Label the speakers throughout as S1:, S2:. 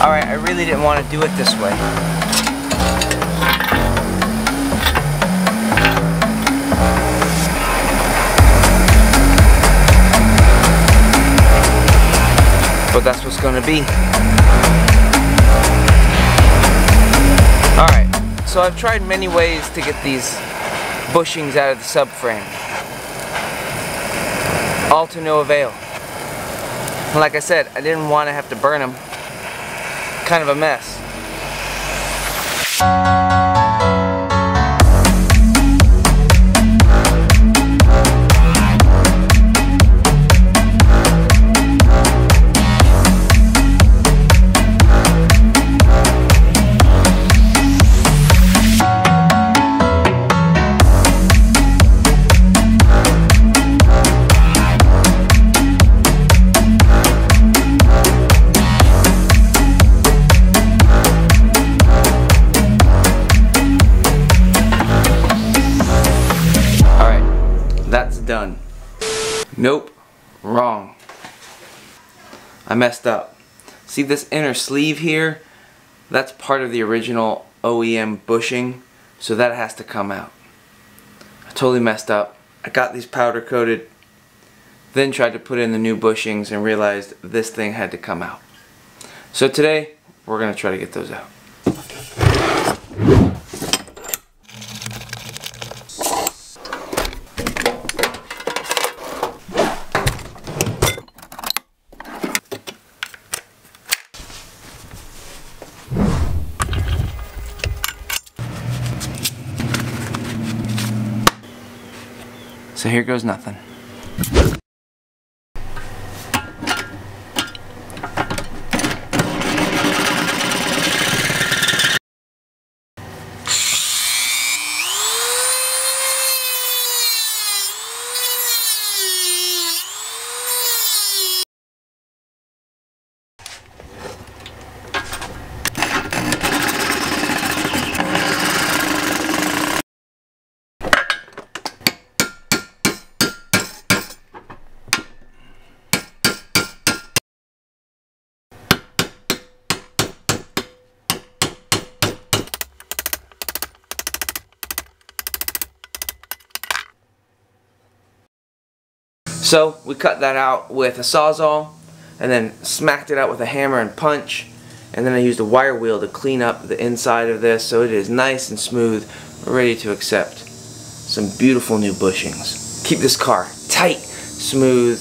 S1: Alright, I really didn't want to do it this way. But that's what's gonna be. Alright, so I've tried many ways to get these bushings out of the subframe. All to no avail. Like I said, I didn't want to have to burn them. Kind of a mess. Nope. Wrong. I messed up. See this inner sleeve here? That's part of the original OEM bushing, so that has to come out. I totally messed up. I got these powder coated, then tried to put in the new bushings and realized this thing had to come out. So today, we're going to try to get those out. So here goes nothing. So we cut that out with a sawzall and then smacked it out with a hammer and punch and then I used a wire wheel to clean up the inside of this so it is nice and smooth ready to accept some beautiful new bushings. Keep this car tight, smooth,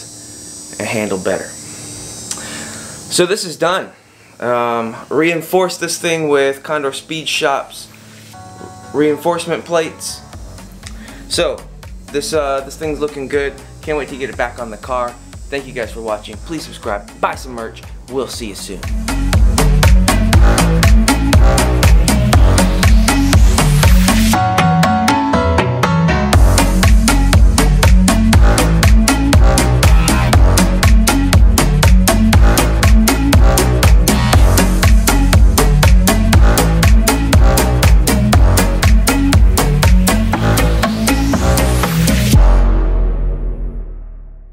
S1: and handle better. So this is done. Um, reinforce this thing with Condor Speed Shop's reinforcement plates. So this uh, this thing's looking good. Can't wait to get it back on the car. Thank you guys for watching. Please subscribe, buy some merch. We'll see you soon.